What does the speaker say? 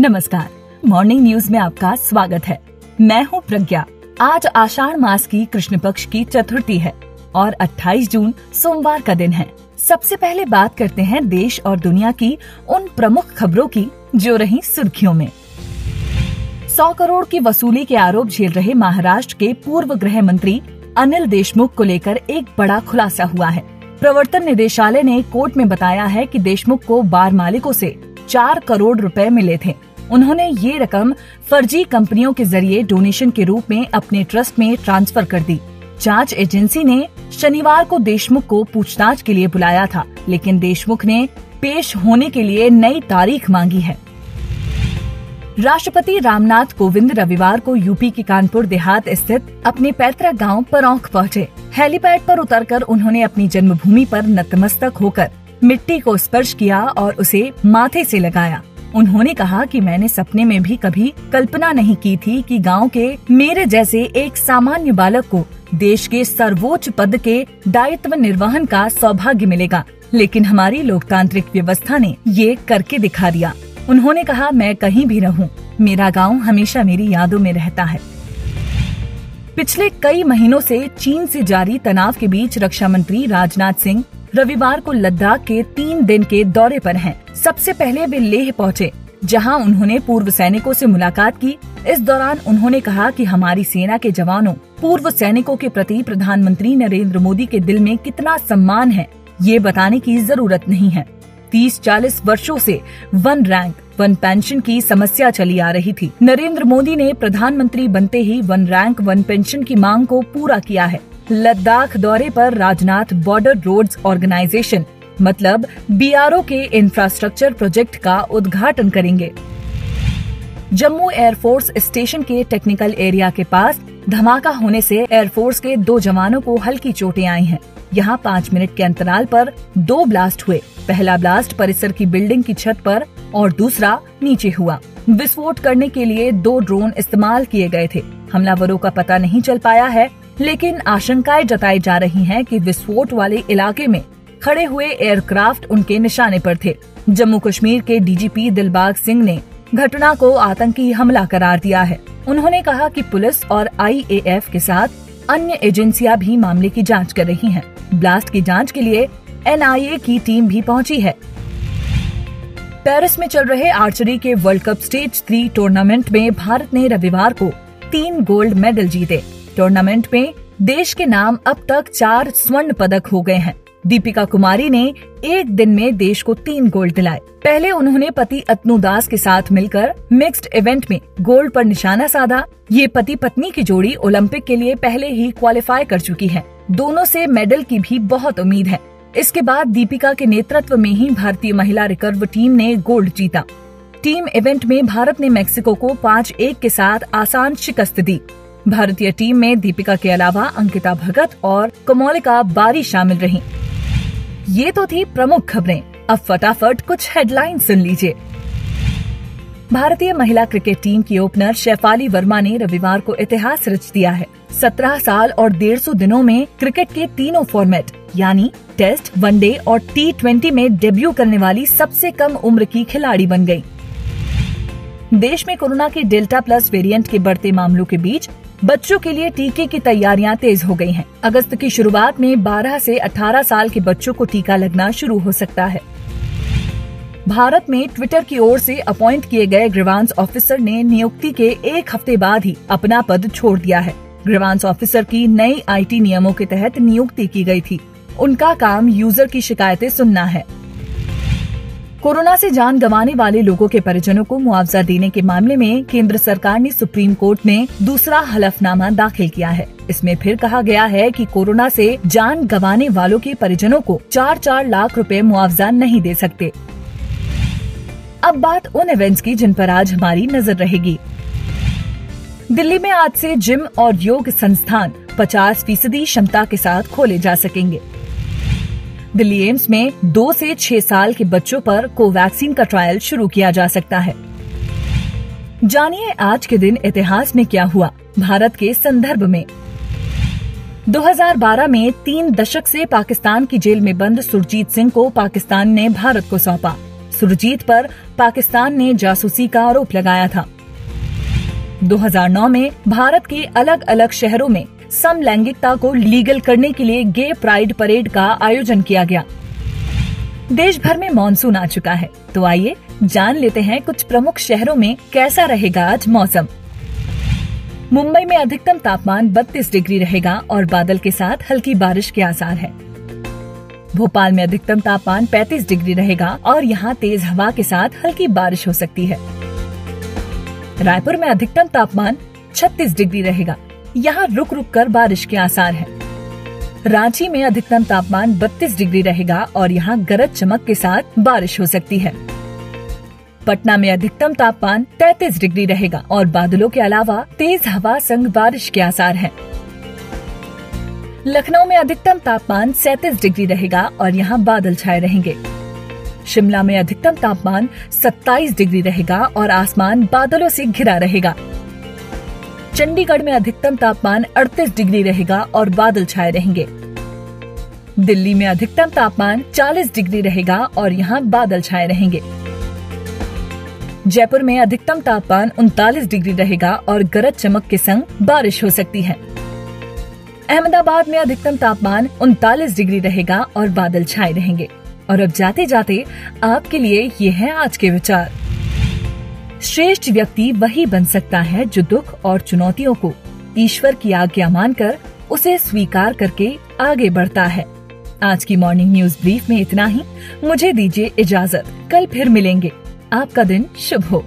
नमस्कार। Morning news में आपका स्वागत है। मैं हूँ प्रज्ञा। आज आषाढ़ मास की कृष्ण पक्ष की चतुर्थी है और 28 जून सोमवार का दिन है। सबसे पहले बात करते हैं देश और दुनिया की उन प्रमुख खबरों की जो रही सुर्खियों में। सौ करोड़ की वसूली के आरोप झेल रहे महाराष्ट्र के पूर्व गृह मंत्री अनिल देशमुख को लेकर एक बड़ा खुलासा हुआ है। प्रवर्तन निदेशालय ने कोर्ट में बताया है कि देशमुख को बार मालिकों से चार करोड़ रुपए मिले थे। उन्होंने ये रकम फर्जी कंपनियों के ज़रिए डोनेशन के रूप में अपने ट्रस्ट में ट्रांसफ़र कर दी। जाँच एजेंसी ने शनिवार को देशमुख को पूछताछ के लिए बुलाया था, लेकिन देशमुख ने पेश होने के लिए नई तारीख मांगी है। राष्ट्रपति रामनाथ कोविंद रविवार को यूपी के कानपुर देहात स्थित अपने पैतृक गाँव परौंख पहुँचे। हेलीपैड पर उतरकर उन्होंने अपनी जन्मभूमि पर नतमस्तक होकर मिट्टी को स्पर्श किया और उसे माथे से लगाया। उन्होंने कहा कि मैंने सपने में भी कभी कल्पना नहीं की थी कि गाँव के मेरे जैसे एक सामान्य बालक को देश के सर्वोच्च पद के दायित्व निर्वहन का सौभाग्य मिलेगा। लेकिन हमारी लोकतांत्रिक व्यवस्था ने ये करके दिखा दिया। उन्होंने कहा मैं कहीं भी रहूँ, मेरा गाँव हमेशा मेरी यादों में रहता है। पिछले कई महीनों से चीन से जारी तनाव के बीच रक्षा मंत्री राजनाथ सिंह रविवार को लद्दाख के तीन दिन के दौरे पर हैं। सबसे पहले वे लेह पहुँचे, जहाँ उन्होंने पूर्व सैनिकों से मुलाकात की। इस दौरान उन्होंने कहा कि हमारी सेना के जवानों पूर्व सैनिकों के प्रति प्रधानमंत्री नरेंद्र मोदी के दिल में कितना सम्मान है ये बताने की ज़रूरत नहीं है। तीस चालीस वर्षों से वन रैंक वन पेंशन की समस्या चली आ रही थी। नरेंद्र मोदी ने प्रधानमंत्री बनते ही वन रैंक वन पेंशन की मांग को पूरा किया है। लद्दाख दौरे पर राजनाथ बॉर्डर रोड्स ऑर्गेनाइजेशन मतलब बीआरओ के इंफ्रास्ट्रक्चर प्रोजेक्ट का उद्घाटन करेंगे। जम्मू एयरफोर्स स्टेशन के टेक्निकल एरिया के पास धमाका होने से एयरफोर्स के दो जवानों को हल्की चोटें आई हैं। यहाँ पाँच मिनट के अंतराल पर दो ब्लास्ट हुए। पहला ब्लास्ट परिसर की बिल्डिंग की छत पर और दूसरा नीचे हुआ। विस्फोट करने के लिए दो ड्रोन इस्तेमाल किए गए थे। हमलावरों का पता नहीं चल पाया है लेकिन आशंकाएँ जताई जा रही हैं कि विस्फोट वाले इलाके में खड़े हुए एयरक्राफ्ट उनके निशाने पर थे। जम्मू कश्मीर के डीजीपी दिलबाग सिंह ने घटना को आतंकी हमला करार दिया है। उन्होंने कहा कि पुलिस और आईएएफ के साथ अन्य एजेंसियाँ भी मामले की जाँच कर रही हैं। ब्लास्ट की जाँच के लिए एनआईए की टीम भी पहुँची है। पेरिस में चल रहे आर्चरी के world cup stage three tournament में भारत ने रविवार को तीन गोल्ड मेडल जीते। टूर्नामेंट में देश के नाम अब तक चार स्वर्ण पदक हो गए हैं। दीपिका कुमारी ने एक दिन में देश को तीन गोल्ड दिलाए। पहले उन्होंने पति अतनु दास के साथ मिलकर मिक्स्ड इवेंट में गोल्ड पर निशाना साधा। ये पति पत्नी की जोड़ी ओलंपिक के लिए पहले ही क्वालिफाई कर चुकी है। दोनों से मेडल की भी बहुत उम्मीद है। इसके बाद दीपिका के नेतृत्व में ही भारतीय महिला रिकर्व टीम ने गोल्ड जीता। टीम इवेंट में भारत ने मेक्सिको को पाँच एक के साथ आसान शिकस्त दी। भारतीय टीम में दीपिका के अलावा अंकिता भगत और कोमोलिका बारी शामिल रही। ये तो थी प्रमुख खबरें। अब फटाफट कुछ हेडलाइन सुन लीजिए। भारतीय महिला क्रिकेट टीम की ओपनर शेफाली वर्मा ने रविवार को इतिहास रच दिया है। सत्रह साल और डेढ़ सौ दिनों में क्रिकेट के तीनों फॉर्मेट यानी टेस्ट, वनडे और टी ट्वेंटी में डेब्यू करने वाली सबसे कम उम्र की खिलाड़ी बन गई देश में कोरोना के डेल्टा प्लस वेरिएंट के बढ़ते मामलों के बीच बच्चों के लिए टीके की तैयारियाँ तेज हो गई हैं। अगस्त की शुरुआत में 12 से 18 साल के बच्चों को टीका लगना शुरू हो सकता है। भारत में ट्विटर की ओर से अपॉइंट किए गए ग्रीवांस ऑफिसर ने नियुक्ति के एक हफ़्ते बाद ही अपना पद छोड़ दिया है। ग्रीवांस ऑफिसर की नई आईटी नियमों के तहत नियुक्ति की गई थी। उनका काम यूज़र की शिकायतें सुनना है। कोरोना से जान गंवाने वाले लोगों के परिजनों को मुआवजा देने के मामले में केंद्र सरकार ने सुप्रीम कोर्ट में दूसरा हलफनामा दाखिल किया है। इसमें फिर कहा गया है कि कोरोना से जान गंवाने वालों के परिजनों को चार चार लाख रुपए मुआवजा नहीं दे सकते। अब बात उन इवेंट्स की जिन पर आज हमारी नज़र रहेगी। दिल्ली में आज से जिम और योग संस्थान 50 फ़ीसदी क्षमता के साथ खोले जा सकेंगे। दिल्ली एम्स में दो से छह साल के बच्चों पर कोवैक्सीन का ट्रायल शुरू किया जा सकता है। जानिए आज के दिन इतिहास में क्या हुआ भारत के संदर्भ में। 2012 में तीन दशक से पाकिस्तान की जेल में बंद सुरजीत सिंह को पाकिस्तान ने भारत को सौंपा। सुरजीत पर पाकिस्तान ने जासूसी का आरोप लगाया था। 2009 में भारत के अलग अलग शहरों में समलैंगिकता को लीगल करने के लिए गे प्राइड परेड का आयोजन किया गया। देश भर में मानसून आ चुका है तो आइए जान लेते हैं कुछ प्रमुख शहरों में कैसा रहेगा आज मौसम। मुंबई में अधिकतम तापमान 32 डिग्री रहेगा और बादल के साथ हल्की बारिश के आसार है। भोपाल में अधिकतम तापमान 35 डिग्री रहेगा और यहाँ तेज हवा के साथ हल्की बारिश हो सकती है। रायपुर में अधिकतम तापमान 36 डिग्री रहेगा। यहाँ रुक रुक कर बारिश के आसार है। रांची में अधिकतम तापमान 32 डिग्री रहेगा और यहाँ गरज चमक के साथ बारिश हो सकती है। पटना में अधिकतम तापमान 33 डिग्री रहेगा और बादलों के अलावा तेज हवा संग बारिश के आसार हैं। लखनऊ में अधिकतम तापमान 37 डिग्री रहेगा और यहाँ बादल छाए रहेंगे। शिमला में अधिकतम तापमान 27 डिग्री रहेगा और आसमान बादलों से घिरा रहेगा। चंडीगढ़ में अधिकतम तापमान 38 डिग्री रहेगा और बादल छाए रहेंगे। दिल्ली में अधिकतम तापमान 40 डिग्री रहेगा और यहाँ बादल छाए रहेंगे। जयपुर में अधिकतम तापमान उनतालीस डिग्री रहेगा और गरज चमक के संग बारिश हो सकती है। अहमदाबाद में अधिकतम तापमान उनतालीस डिग्री रहेगा और बादल छाए रहेंगे। और अब जाते जाते आपके लिए ये है आज के विचार। श्रेष्ठ व्यक्ति वही बन सकता है जो दुख और चुनौतियों को ईश्वर की आज्ञा मानकर उसे स्वीकार करके आगे बढ़ता है। आज की मॉर्निंग न्यूज़ ब्रीफ में इतना ही। मुझे दीजिए इजाज़त। कल फिर मिलेंगे। आपका दिन शुभ हो।